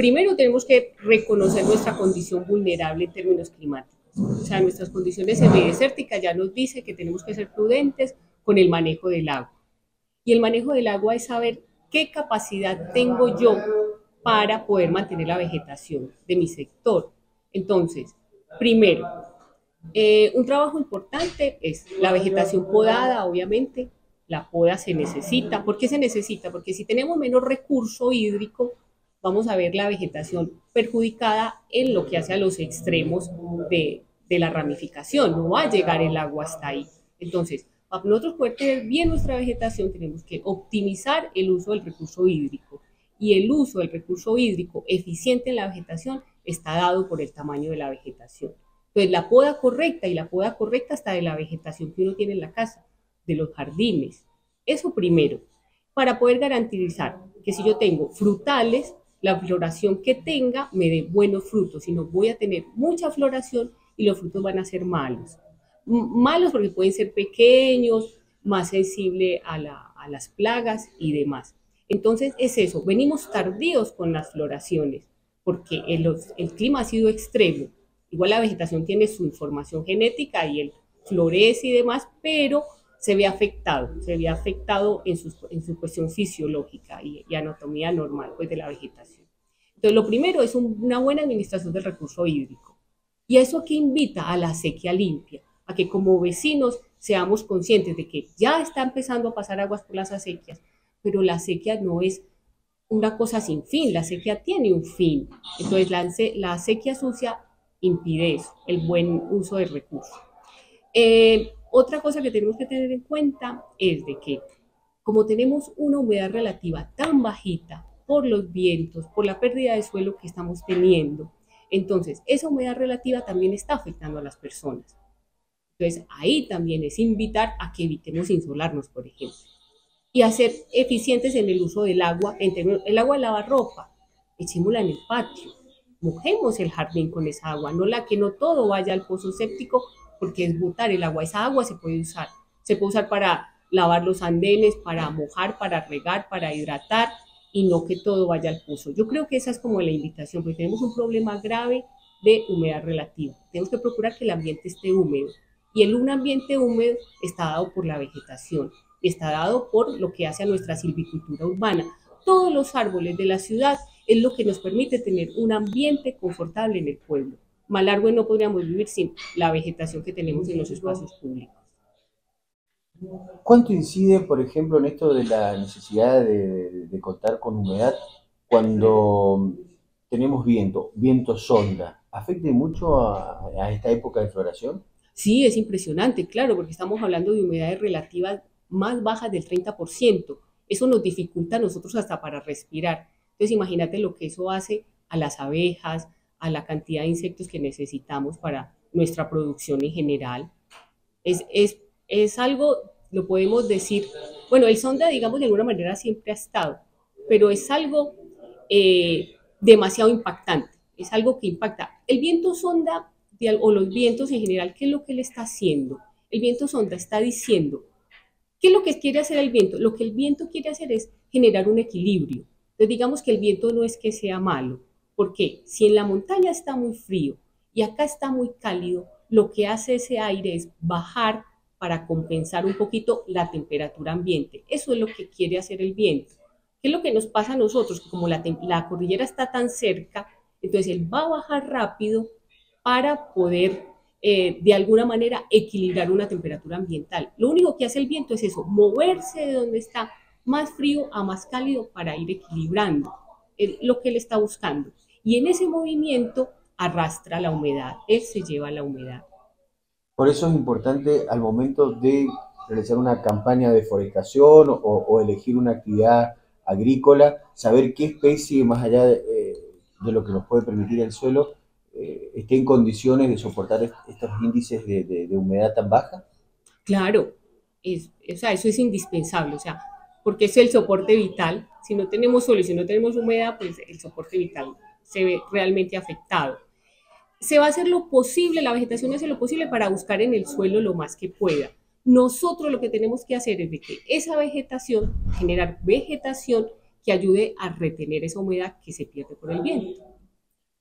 primero tenemos que reconocer nuestra condición vulnerable en términos climáticos. O sea, nuestras condiciones semidesérticas ya nos dice que tenemos que ser prudentes con el manejo del agua. Y el manejo del agua es saber qué capacidad tengo yo para poder mantener la vegetación de mi sector. Entonces, primero, eh, un trabajo importante es la vegetación podada, obviamente. La poda se necesita. ¿Por qué se necesita? Porque si tenemos menos recurso hídrico, vamos a ver la vegetación perjudicada en lo que hace a los extremos de, de la ramificación. No va a llegar el agua hasta ahí. Entonces, para nosotros poder tener bien nuestra vegetación, tenemos que optimizar el uso del recurso hídrico. Y el uso del recurso hídrico eficiente en la vegetación está dado por el tamaño de la vegetación. Entonces, la poda correcta y la poda correcta está de la vegetación que uno tiene en la casa, de los jardines. Eso primero, para poder garantizar que si yo tengo frutales, la floración que tenga me dé buenos frutos, si no voy a tener mucha floración y los frutos van a ser malos. malos porque pueden ser pequeños, más sensibles a, a las plagas y demás. Entonces es eso, venimos tardíos con las floraciones porque el, el clima ha sido extremo. Igual la vegetación tiene su información genética y él florece y demás, pero se ve afectado, se ve afectado en su, en su cuestión fisiológica y, anatomía normal pues, de la vegetación. Entonces, lo primero es una buena administración del recurso hídrico. Y eso que invita a la sequía limpia, a que como vecinos seamos conscientes de que ya está empezando a pasar aguas por las acequias, pero la sequía no es una cosa sin fin, la sequía tiene un fin. Entonces, la, la sequía sucia impide eso, el buen uso del recurso. Eh, otra cosa que tenemos que tener en cuenta es de que como tenemos una humedad relativa tan bajita por los vientos, por la pérdida de suelo que estamos teniendo, entonces esa humedad relativa también está afectando a las personas. Entonces ahí también es invitar a que evitemos insolarnos, por ejemplo, y a ser eficientes en el uso del agua, en el agua lava ropa, echémosla en el patio, mojemos el jardín con esa agua, no la que no todo vaya al pozo séptico porque es botar el agua. Esa agua se puede usar. Se puede usar para lavar los andenes, para mojar, para regar, para hidratar y no que todo vaya al pozo. Yo creo que esa es como la invitación, porque tenemos un problema grave de humedad relativa. Tenemos que procurar que el ambiente esté húmedo. Y el un ambiente húmedo está dado por la vegetación, está dado por lo que hace a nuestra silvicultura urbana. Todos los árboles de la ciudad es lo que nos permite tener un ambiente confortable en el pueblo. Malargüe no podríamos vivir sin la vegetación que tenemos en los espacios públicos. ¿Cuánto incide, por ejemplo, en esto de la necesidad de, contar con humedad cuando tenemos viento, viento sonda? ¿Afecte mucho a, esta época de floración? Sí, es impresionante, claro, porque estamos hablando de humedades relativas más bajas del 30%. Eso nos dificulta a nosotros hasta para respirar. Entonces, imagínate lo que eso hace a las abejas, a la cantidad de insectos que necesitamos para nuestra producción en general. Es, es, es algo, lo podemos decir, bueno, el sonda, digamos, de alguna manera siempre ha estado, pero es algo eh, demasiado impactante, es algo que impacta. El viento sonda, o los vientos en general, ¿qué es lo que él está haciendo? El viento sonda está diciendo, ¿qué es lo que quiere hacer el viento? Lo que el viento quiere hacer es generar un equilibrio. Entonces digamos que el viento no es que sea malo, porque si en la montaña está muy frío y acá está muy cálido, lo que hace ese aire es bajar para compensar un poquito la temperatura ambiente. Eso es lo que quiere hacer el viento. ¿Qué es lo que nos pasa a nosotros? Como la, cordillera está tan cerca, entonces él va a bajar rápido para poder eh, de alguna manera equilibrar una temperatura ambiental. Lo único que hace el viento es eso, moverse de donde está más frío a más cálido para ir equilibrando lo que él está buscando y en ese movimiento arrastra la humedad, él se lleva la humedad. Por eso es importante al momento de realizar una campaña de forestación o, elegir una actividad agrícola, saber qué especie, más allá de, eh, lo que nos puede permitir el suelo, eh, esté en condiciones de soportar estos índices de, humedad tan baja? Claro, es, o sea, eso es indispensable, o sea, porque es el soporte vital. Si no tenemos sol y si no tenemos humedad, pues el soporte vital se ve realmente afectado. Se va a hacer lo posible, la vegetación hace lo posible para buscar en el suelo lo más que pueda. Nosotros lo que tenemos que hacer es que esa vegetación, generar vegetación que ayude a retener esa humedad que se pierde por el viento.